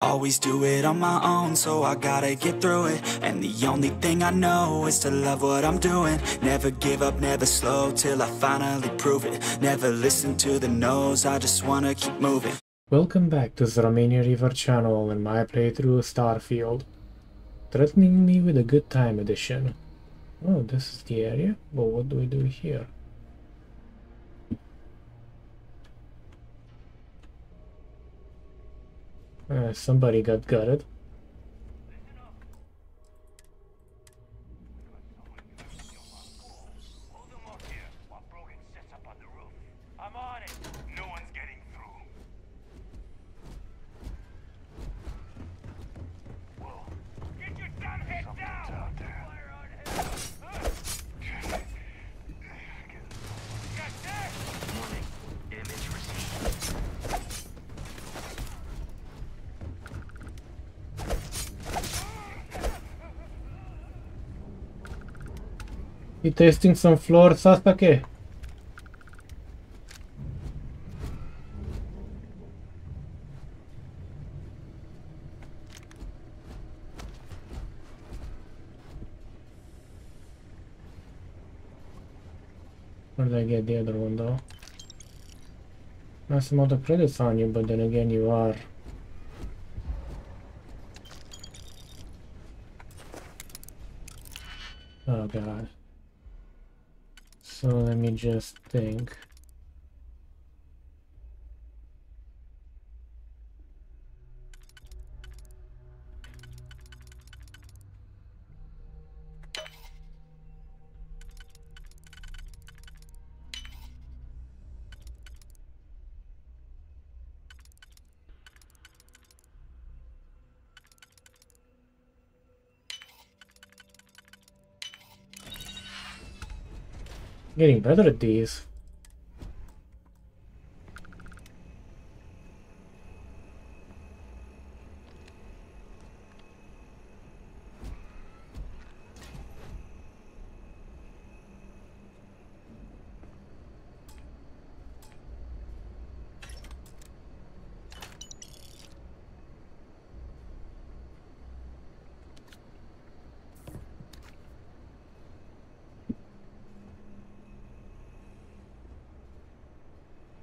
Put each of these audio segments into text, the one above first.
Always do it on my own, so I gotta get through it And the only thing I know is to love what I'm doing Never give up, never slow, till I finally prove it Never listen to the no's, I just wanna keep moving Welcome back to the Romanian Reaver channel and my playthrough of Starfield. Threatening me with a good time edition. Oh, this is the area? Well, what do we do here? Uh, somebody got gutted. Hold them off here while Brogan sets up on the roof. I'm on it. No one's getting through. Whoa. Get your dumb head down! Out there. Fire on him. Got that? Warning. Image received. You tasting some floor Sasake? Where did I get the other one though? Nice amount of credits on you, but then again you are. Oh god. So let me just think. Getting better at these.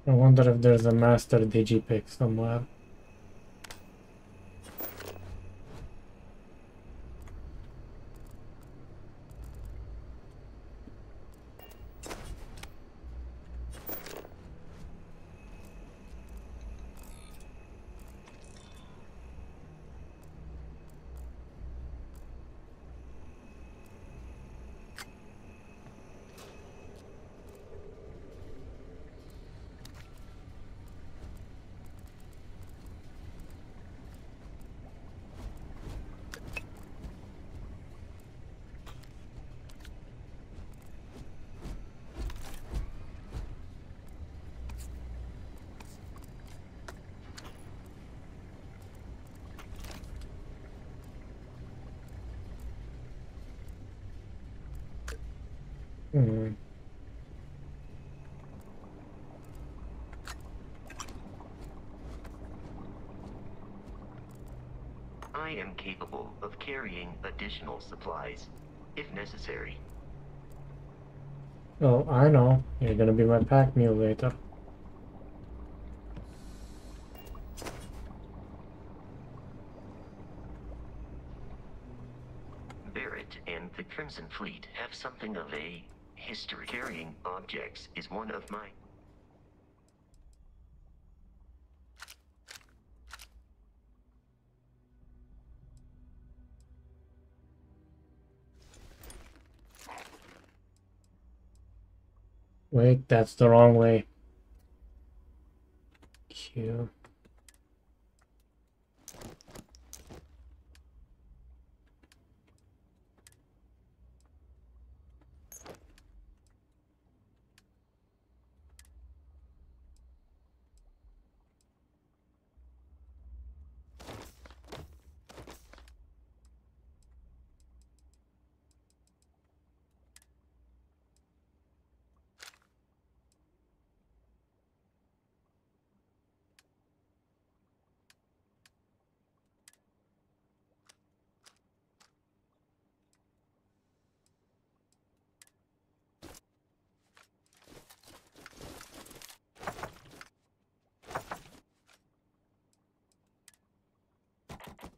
I wonder if there's a master digipick somewhere. Hmm. I am capable of carrying additional supplies, if necessary. Oh, I know. You're gonna be my pack mule later. Barrett and the Crimson Fleet have something of a history. Carrying objects is one of my... Wait, that's the wrong way. Q.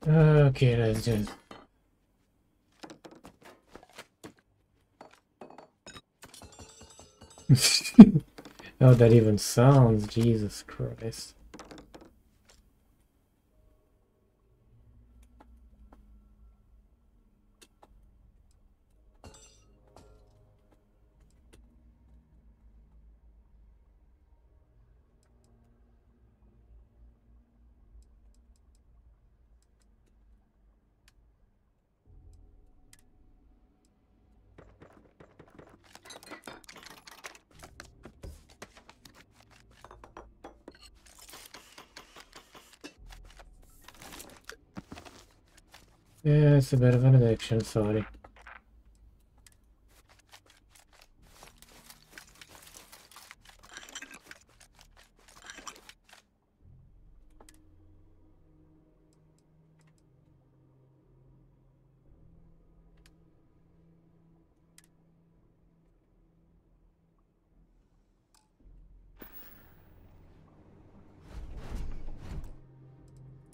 Okay, let's just. oh, that even sounds. Jesus Christ. It's a bit of an addiction, sorry.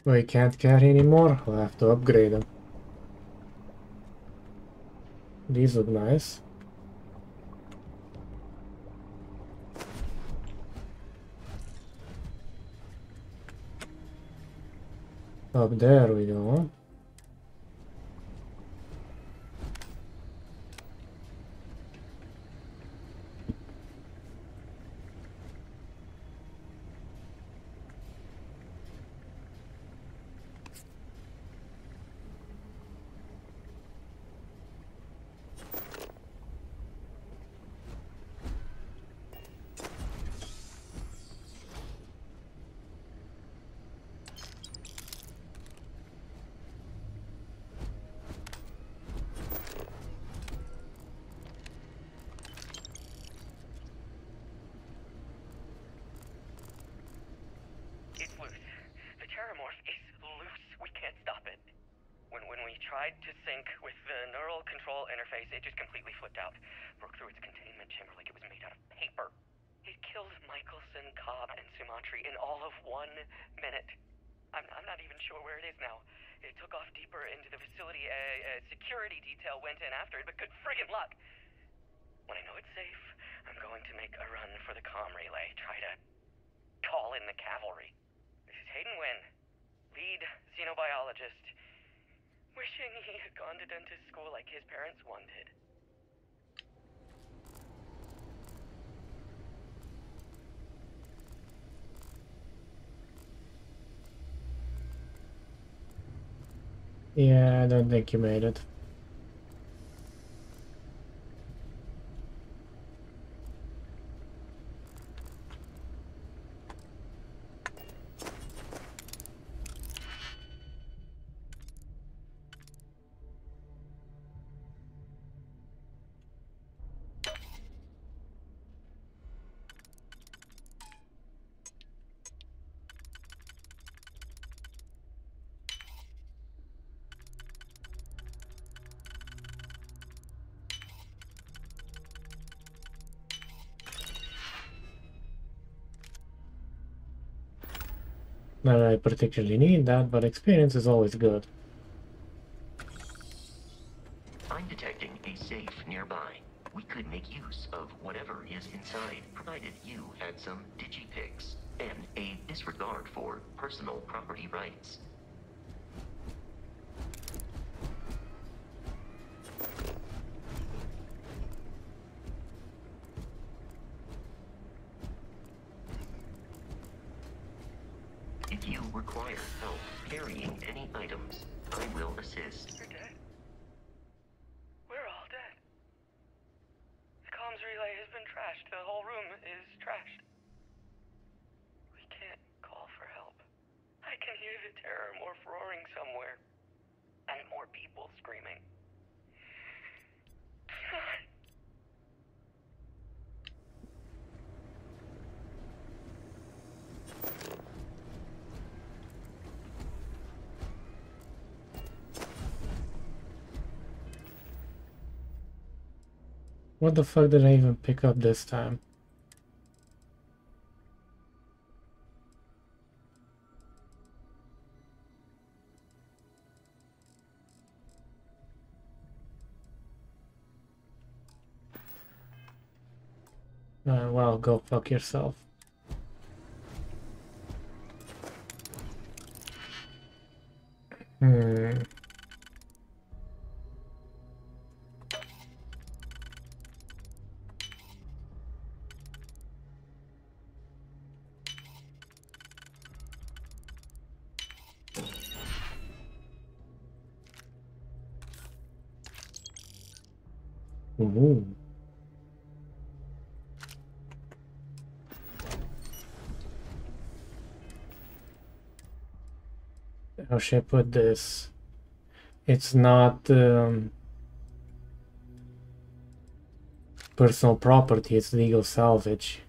We can't carry anymore, we'll have to upgrade them. These look nice. Up there we go. It's loose. The Terramorph is loose. We can't stop it. When when we tried to sync with the neural control interface, it just completely flipped out. Broke through its containment chamber like it was made out of paper. It killed Michelson, Cobb, and Sumantri in all of one minute. I'm, I'm not even sure where it is now. It took off deeper into the facility. A, a security detail went in after it, but good friggin' luck. When I know it's safe, I'm going to make a run for the comm relay. Try to call in the cavalry. This is Hayden Wynn, lead xenobiologist. Wishing he had gone to dentist school like his parents wanted. Yeah, I don't think you made it. Particularly need that, but experience is always good. I'm detecting a safe nearby. We could make use of whatever is inside, provided you had some digipicks and a disregard for personal property rights. If you require help carrying any items, I will assist. What the fuck did I even pick up this time? Uh, well, go fuck yourself. How should I put this? It's not um, personal property, it's legal salvage.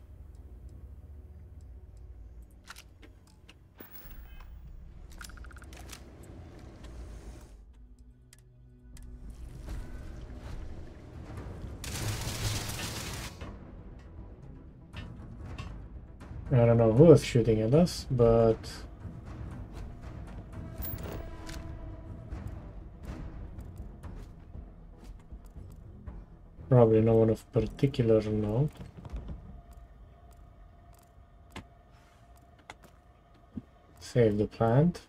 I don't know who is shooting at us, but probably no one of particular note. Save the plant.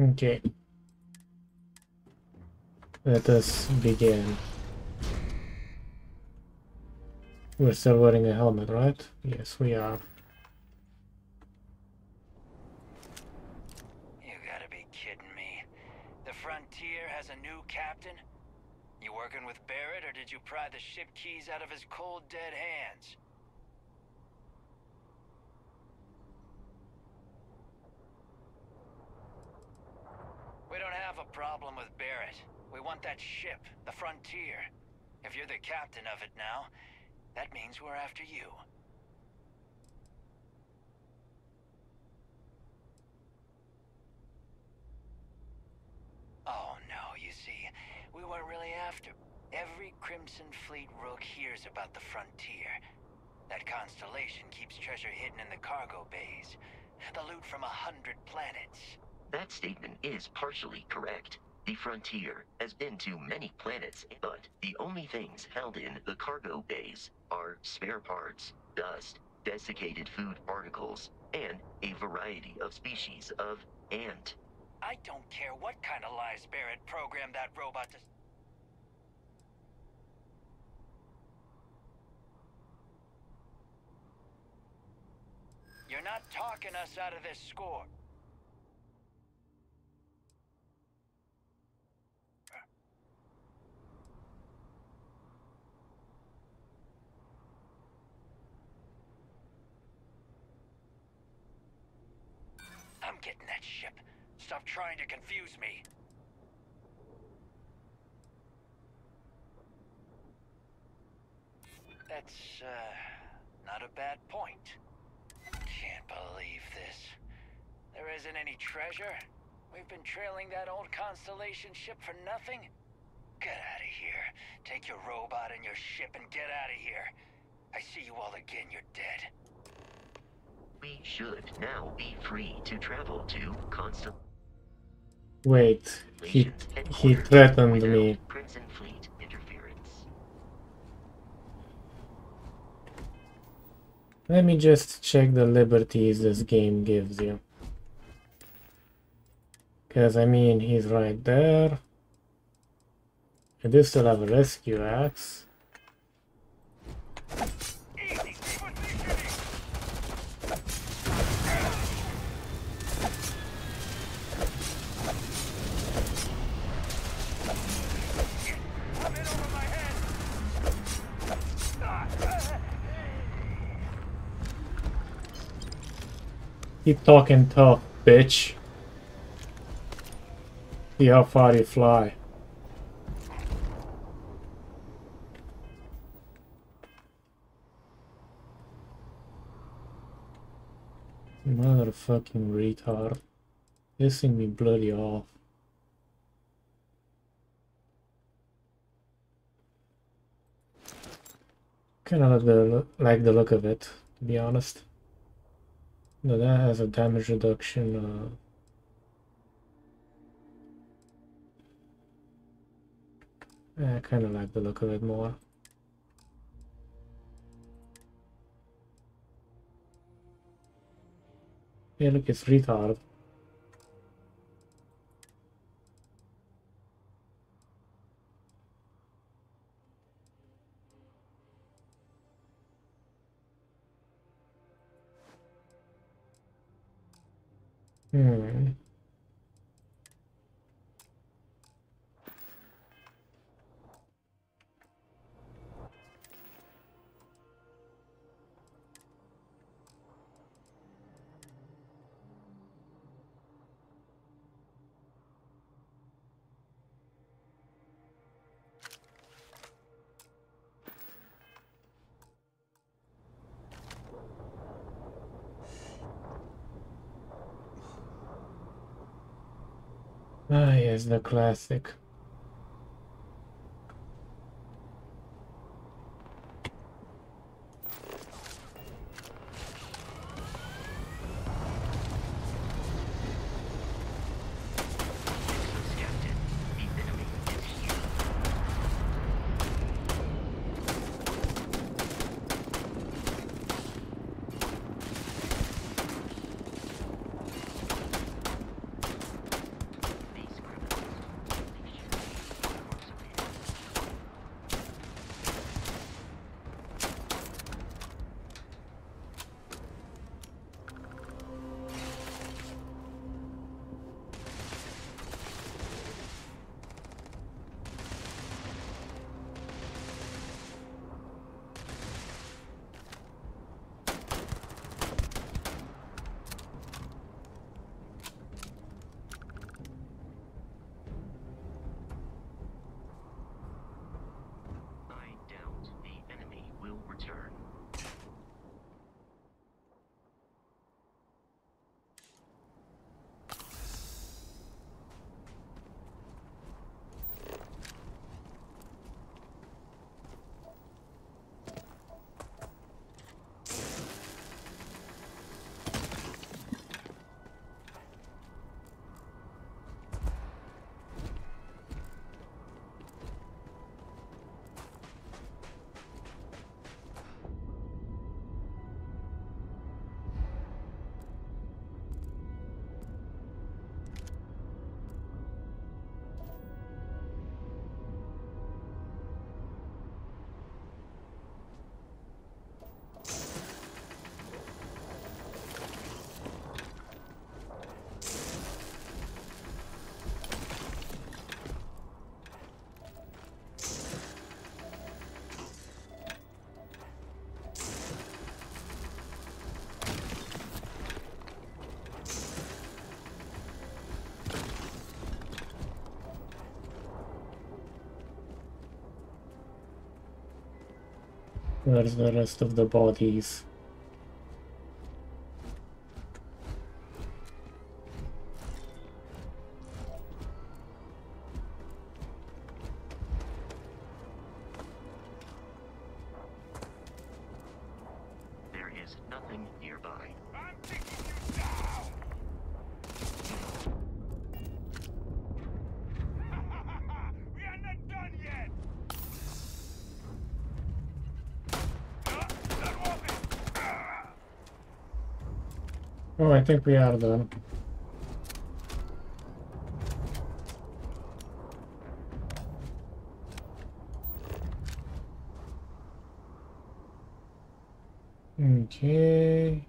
Okay. Let us begin. We're still wearing a helmet, right? Yes, we are. You gotta be kidding me. The Frontier has a new captain? You working with Barrett, or did you pry the ship keys out of his cold, dead hands? We don't have a problem with Barrett. We want that ship, the Frontier. If you're the captain of it now, that means we're after you. Oh no, you see, we weren't really after. Every Crimson Fleet rook hears about the Frontier. That constellation keeps treasure hidden in the cargo bays. The loot from a hundred planets. That statement is partially correct. The Frontier has been to many planets, but the only things held in the cargo bays are spare parts, dust, desiccated food particles, and a variety of species of ant. I don't care what kind of lies Barrett programmed that robot to... You're not talking us out of this score. I'm getting that ship. Stop trying to confuse me. That's, uh, not a bad point. Can't believe this. There isn't any treasure? We've been trailing that old Constellation ship for nothing? Get out of here. Take your robot and your ship and get out of here. I see you all again, you're dead. We should now be free to travel to Constellation Wait, he he threatened me. Crimson Fleet interference. Let me just check the liberties this game gives you. Because, I mean, he's right there. I do still have a rescue axe. Easy, positioning! I'm in over my head! Ah, ah. Keep talking tough, bitch. See how far you fly. Motherfucking retard. Pissing me bloody off. Kinda like the, like the look of it, to be honest. No, that has a damage reduction. Uh, I kind of like the look of it more. Yeah, look, it's retard. Hmm. Yes, the classic. Where's the rest of the bodies? Think we are done. Okay.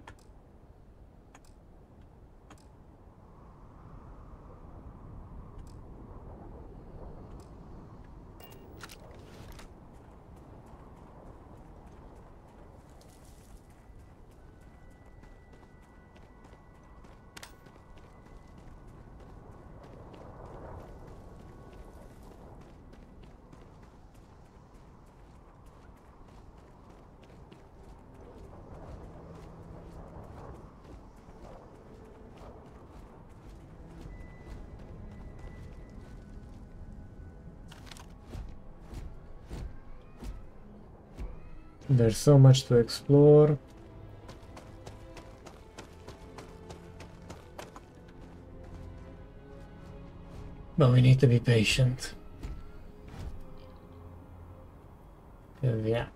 There's so much to explore. But we need to be patient. yeah.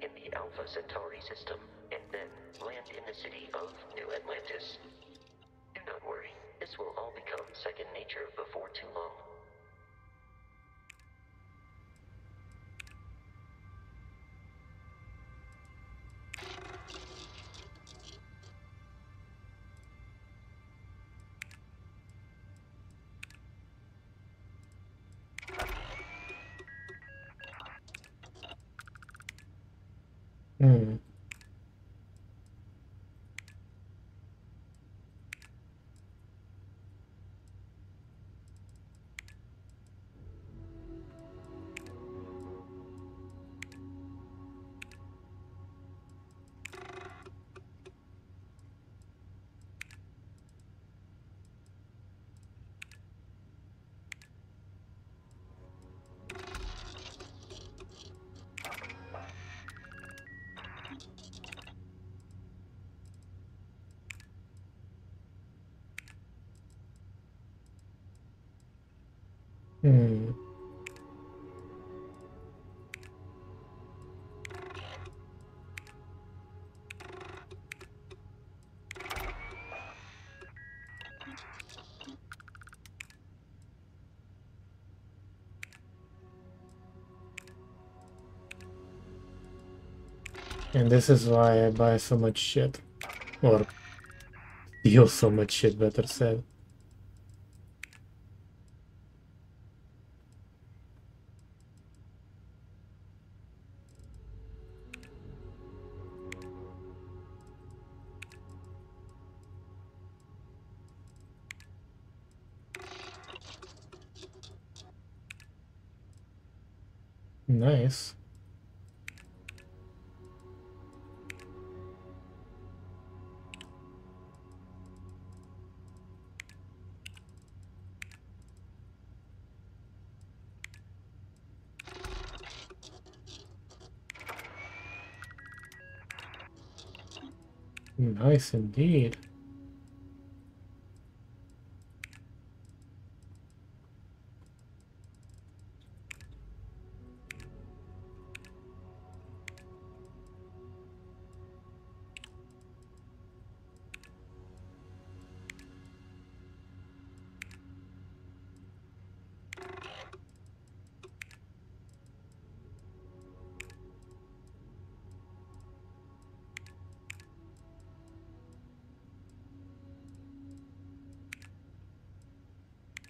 In the Alpha Centauri system, and then land in the city of New Atlantis. Do not worry, this will all become second nature before too long. Hmm. Hmm. And this is why I buy so much shit. Or steal so much shit, better said. Nice. Nice indeed.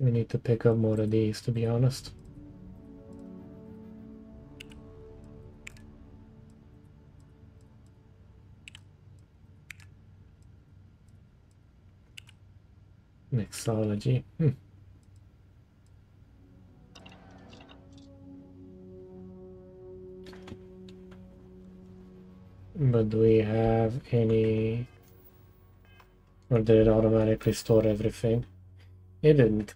We need to pick up more of these, to be honest. Mixology. Hmm. But do we have any... Or did it automatically store everything? It didn't.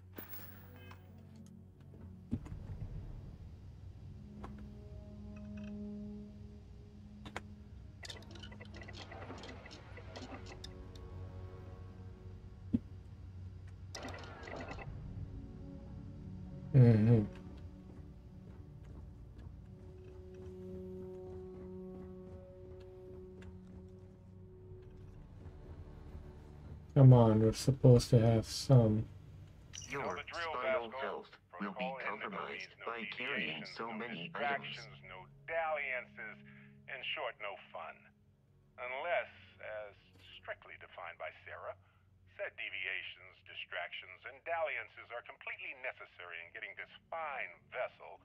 Come we're supposed to have some. Your the drill, spinal Vasco. health will be Protocol and the compromised by carrying so many items. no dalliances, in short, no fun. Unless, as strictly defined by Sarah, said deviations, distractions, and dalliances are completely necessary in getting this fine vessel,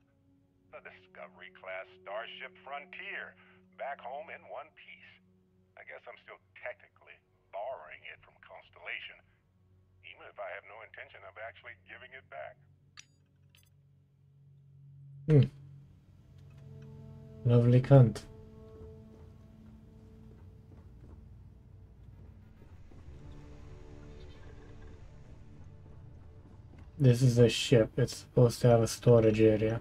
the Discovery class Starship Frontier, back home in one piece. I guess I'm still technically borrowing it from Constellation, even if I have no intention of actually giving it back. Hmm. Lovely cunt. This is a ship. It's supposed to have a storage area.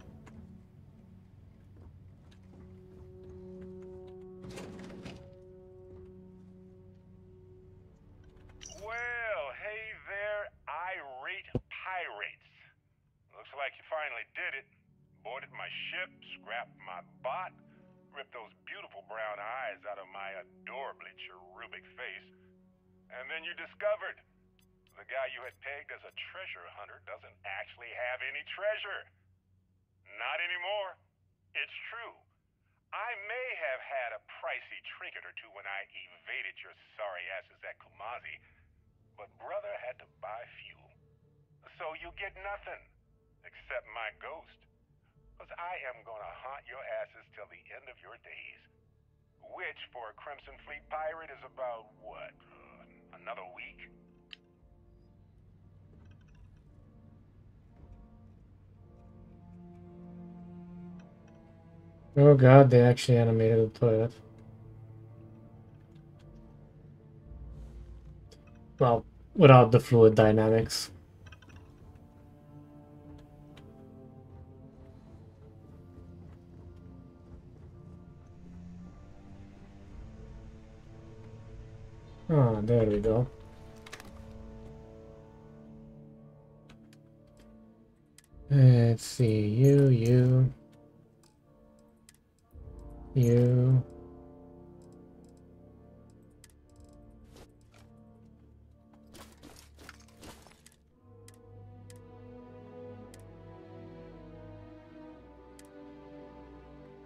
God, they actually animated the toilet. Well, without the fluid dynamics. Ah, there we go. Let's see, you, you, you.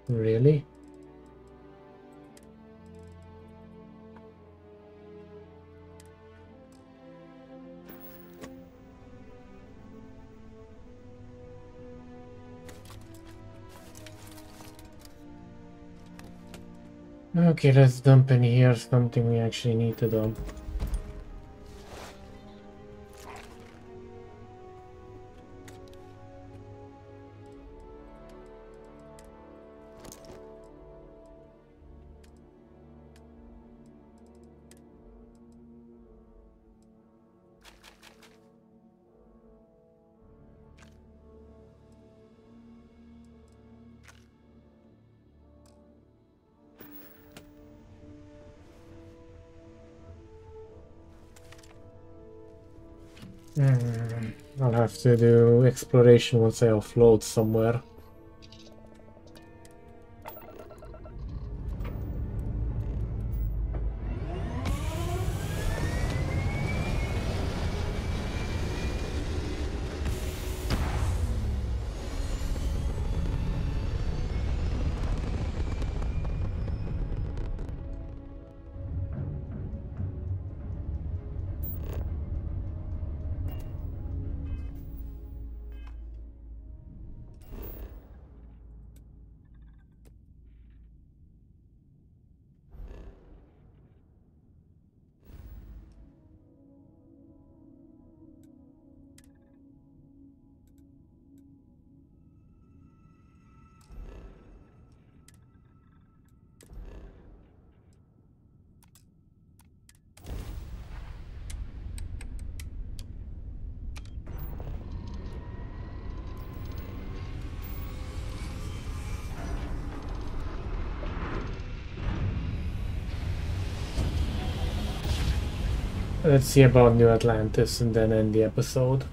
Really? Okay, let's dump in here something we actually need to dump. To do exploration once I offload somewhere. Let's see about New Atlantis and then end the episode.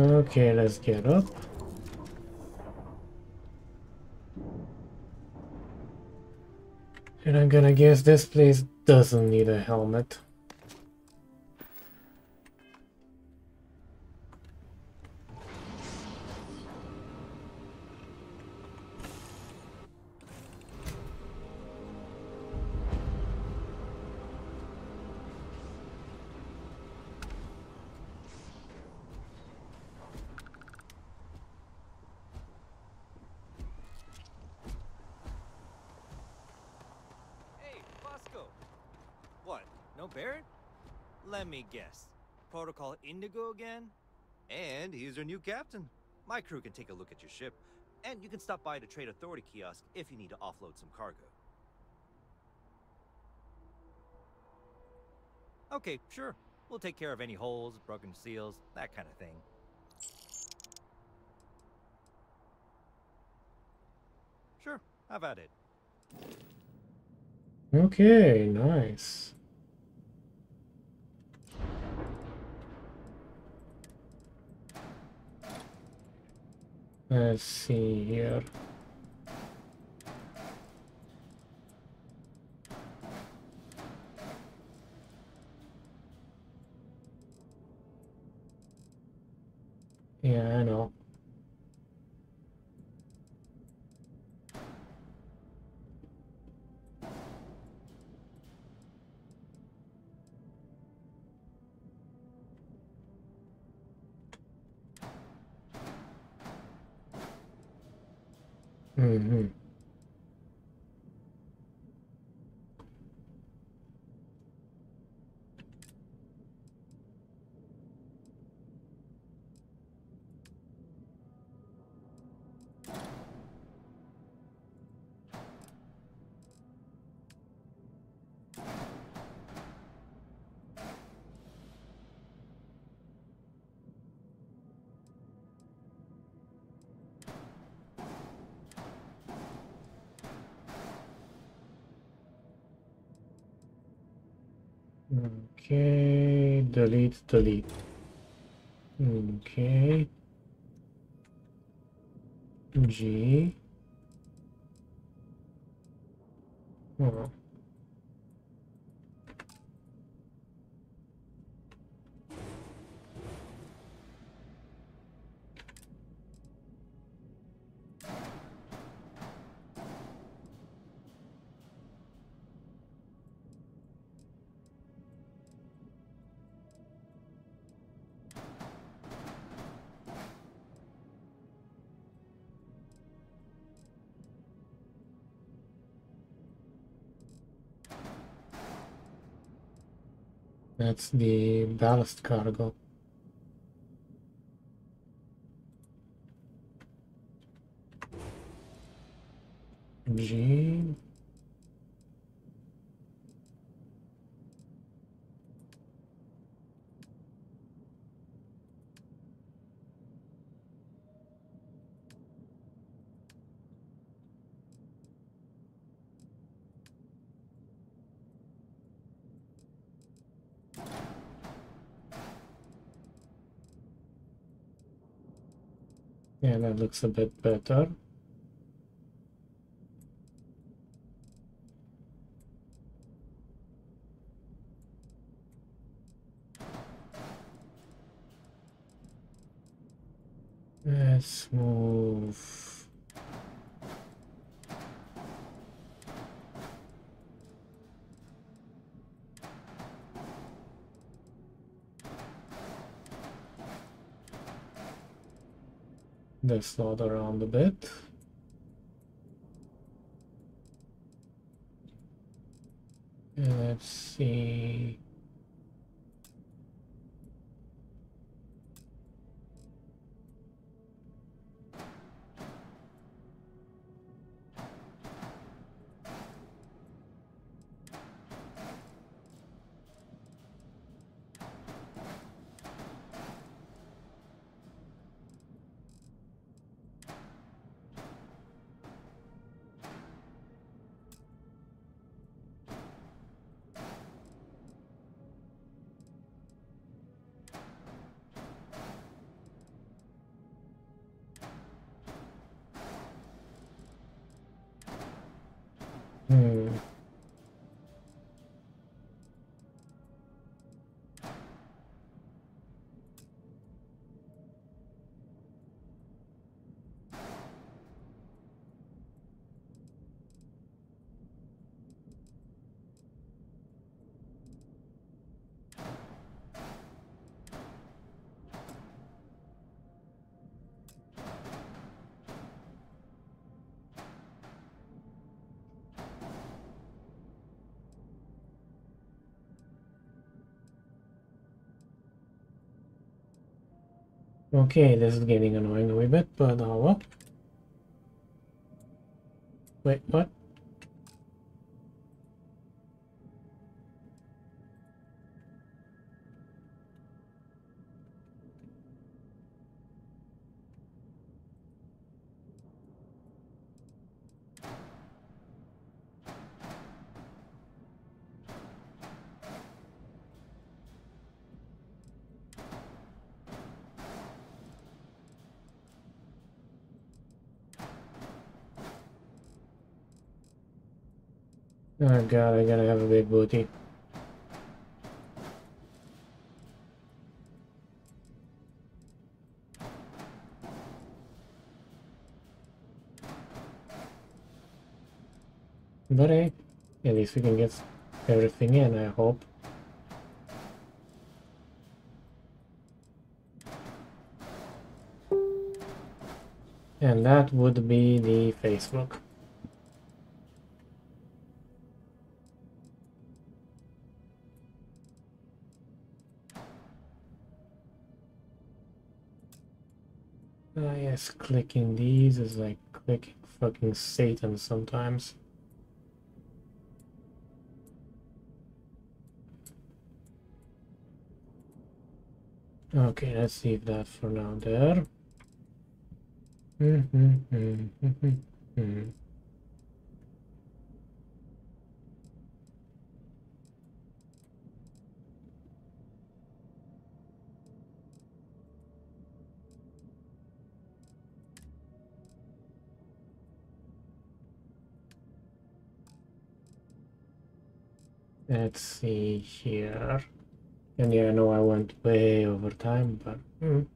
Okay, let's get up. And I'm gonna guess this place doesn't need a helmet. Indigo again? And he's your new captain. My crew can take a look at your ship, and you can stop by the Trade Authority kiosk if you need to offload some cargo. Okay, sure. We'll take care of any holes, broken seals, that kind of thing. Sure, how about it. Okay, nice. Eh, Let's see here. Delete, delete. Okay. G. Oh. That's the ballast cargo. G. Yeah, that looks a bit better. Let's load around a bit. And let's see. Okay, this is getting annoying a wee bit, but uh, what? Wait, what? God, I gotta have a big booty. But hey, at least we can get everything in, I hope. And that would be the Facebook. Clicking these is like clicking fucking Satan sometimes. Okay, let's leave that for now there. Mm -hmm, mm -hmm, mm Let's see here. And yeah, I know I went way over time, but... Mm.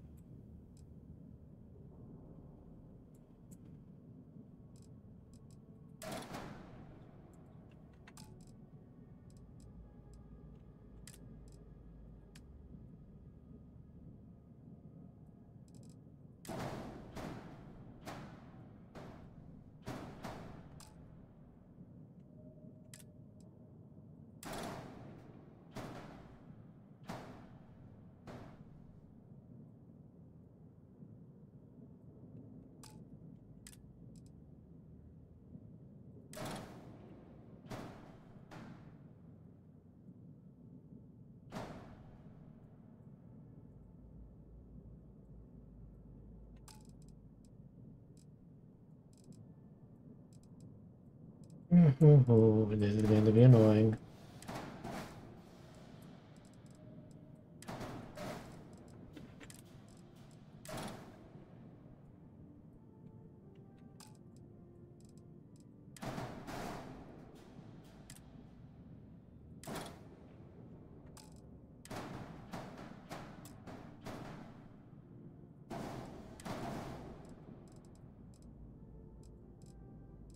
Oh, is going to be annoying.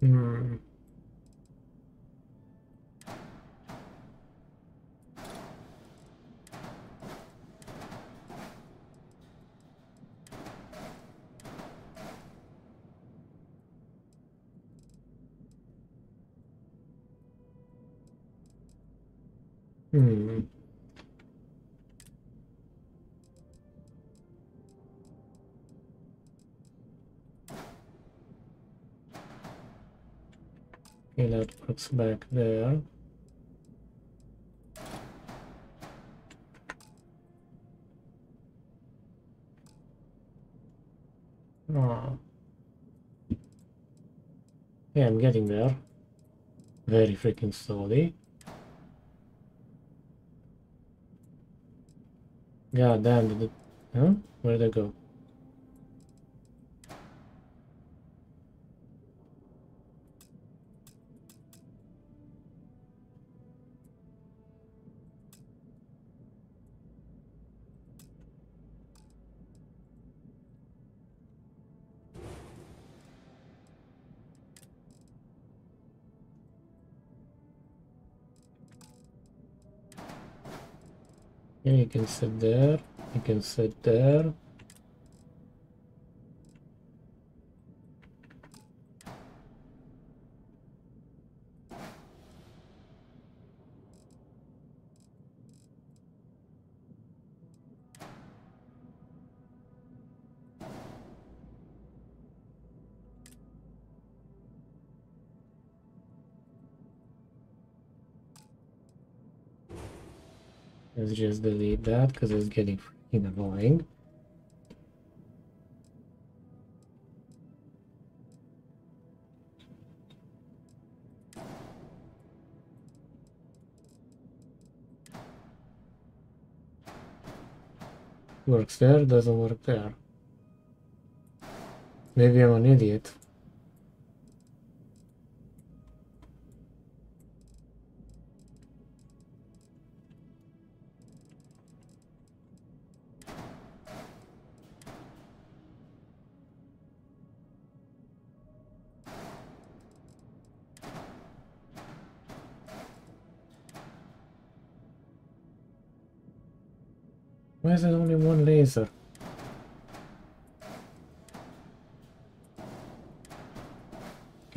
Hmm. Hmm. Okay, that puts back there. Oh. Yeah, I'm getting there. Very freaking slowly. God damn, did it... Huh? Where did it go? Okay, you can sit there. You can sit there. Just delete that because it's getting freaking annoying. Works there, doesn't work there. Maybe I'm an idiot.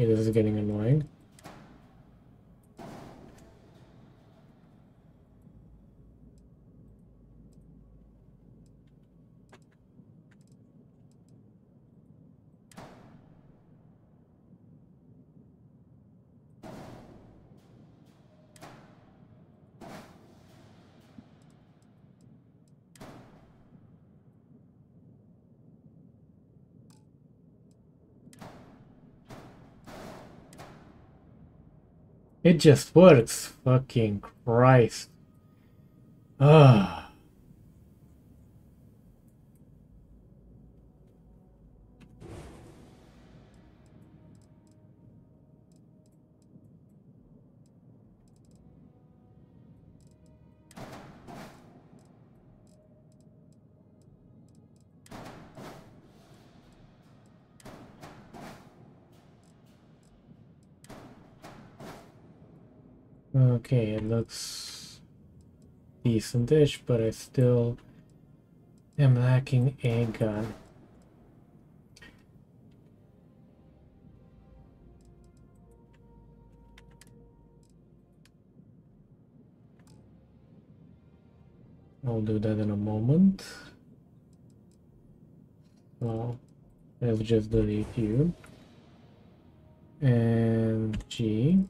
This is getting annoying. It just works. Fucking Christ. Ah. Okay, it looks decentish, but I still am lacking a gun. I'll do that in a moment. So let's just delete you. And G.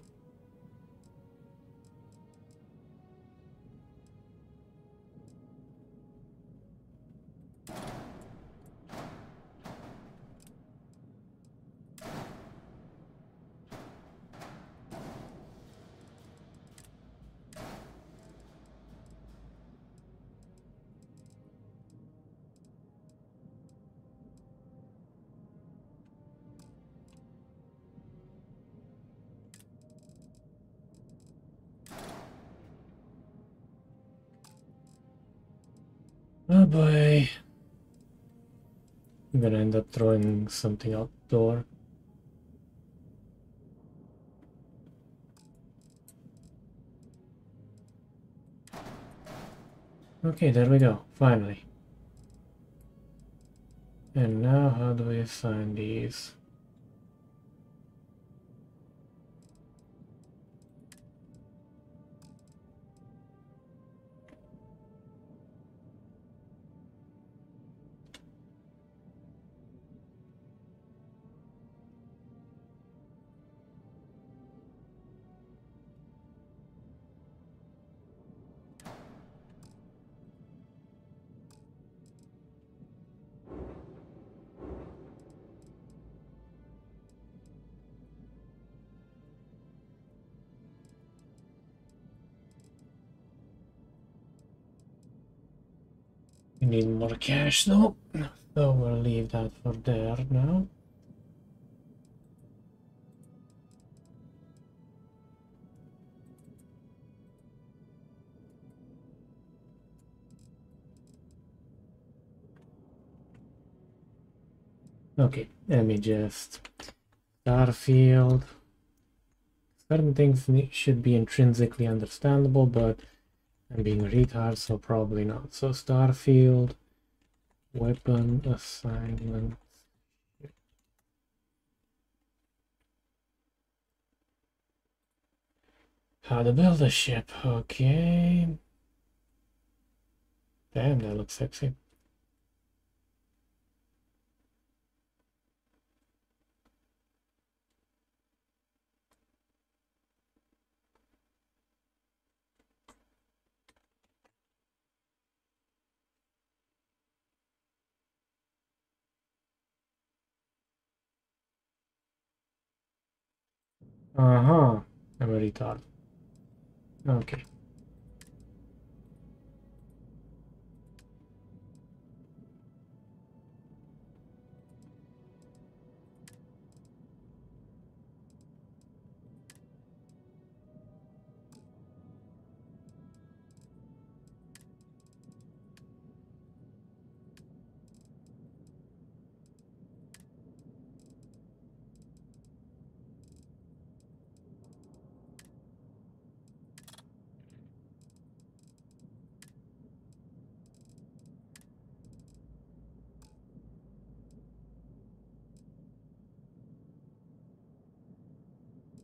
Boy. I'm gonna end up throwing something out the door. Okay, there we go, finally. And now how do we assign these? Need more cash though, so we'll leave that for there now. Okay, let me just Starfield. Certain things should be intrinsically understandable, but I'm being retard, so probably not. So Starfield, weapon assignment. How to build a ship, okay. Damn, that looks sexy. Uh-huh. I'm a retard. Okay.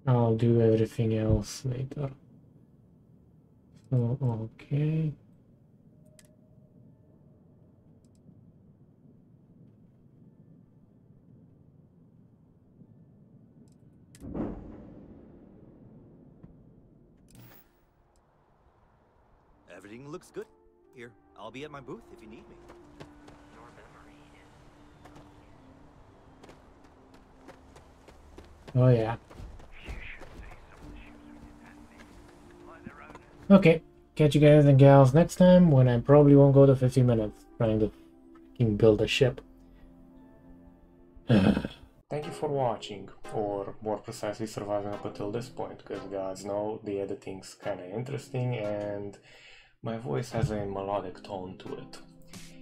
I'll do everything else later. So, okay. Everything looks good. Here, I'll be at my booth if you need me. Your memory is Oh yeah. Okay, catch you guys and gals next time when I probably won't go to 15 minutes trying to fucking build a ship. Thank you for watching, or more precisely surviving up until this point, because guys know the editing's kinda interesting and my voice has a melodic tone to it.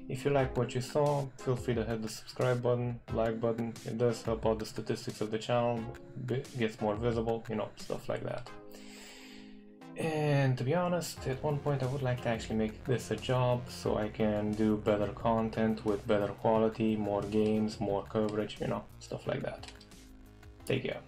If you like what you saw, feel free to hit the subscribe button, like button, it does help out the statistics of the channel, gets more visible, you know, stuff like that. And to be honest, at one point I would like to actually make this a job so I can do better content with better quality, more games, more coverage, you know, stuff like that. Take care.